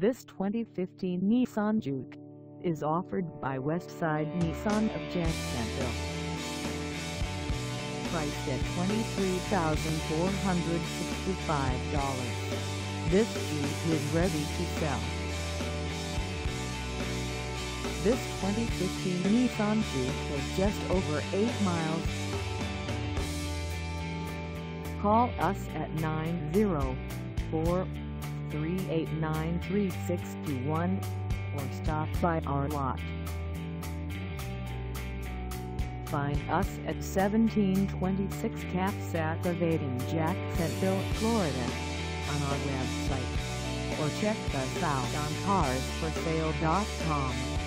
This 2015 Nissan Juke is offered by Westside Nissan of Jacksonville. Priced at $23,465, this Juke is ready to sell. This 2015 Nissan Juke has just over 8 miles. Call us at 904 3893621 or stop by our lot. Find us at 1726 Cassat Ave in Jacksonville, Florida on our website or check us out on carsforsale.com.